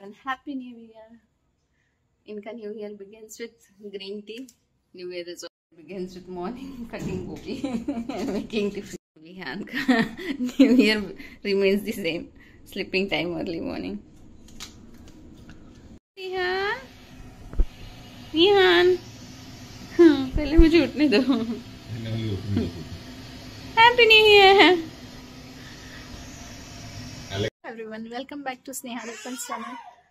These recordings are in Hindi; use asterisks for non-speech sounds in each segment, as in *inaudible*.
and happy new year inka new year begins with green tea new year is begins with morning *laughs* cutting gobi *laughs* and making tiffin *laughs* Vihan new year remains the same sleeping time early morning Vihan Vihan पहले मुझे उठने दो happy new year everyone welcome back to sneha Rupans channel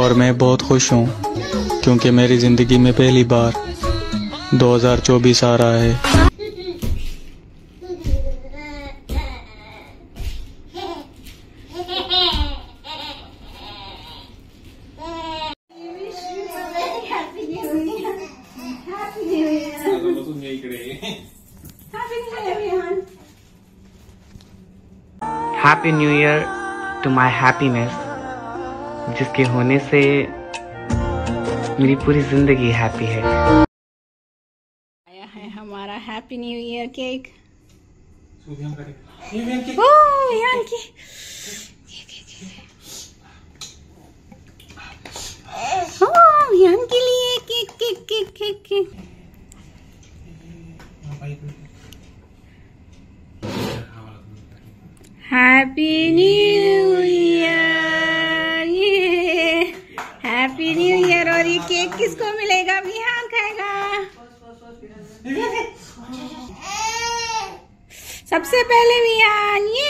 और मैं बहुत खुश हूँ, क्योंकि मेरी ज़िंदगी में पहली बार 2024 आ रहा है। Happy new year to my happiness जिसके होने से मेरी पूरी ज़िंदगी हैप्पी है। आया है हमारा हैप्पी न्यू ईयर केक ओ ओ के लिए cake cake cake cake cake happy cake किसको मिलेगा? विहान खाएगा। सबसे पहले विहान ये।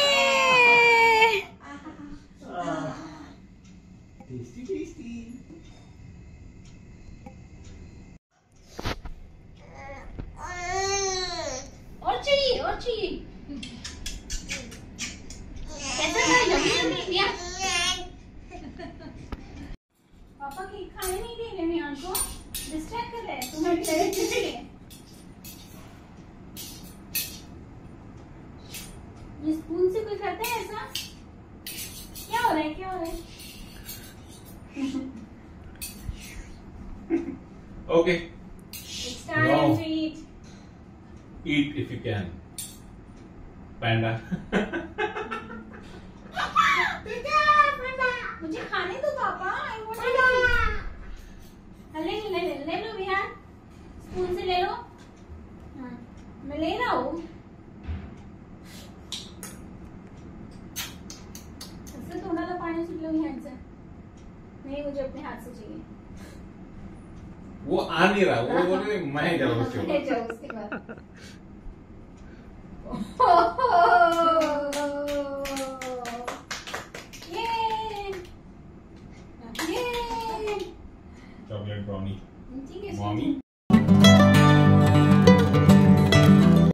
पापा की खाने नहीं दे रहे विहान को डिस्ट्रैक्ट कर रहे हैं तुम्हें इसलिए *laughs* ये स्पून से कोई करता है ऐसा क्या हो रहा है क्या हो रहा है *laughs* Okay, It's time No. to eat. eat if you can. Panda. *laughs* मुझे खाने दो पापा आई वांट ले ले ले ले लो विहान स्पून से ले लो हाँ मैं हूँ इससे तोंडाला पाणी सुटलं विहानचं नहीं मुझे अपने हाथ से चाहिए. वो आ नहीं रहा वो बोल रहे मैं जाऊँ उसके ले ऊपर उसके बाद ये! ये! Chocolate brownie. ठीक है मॉमी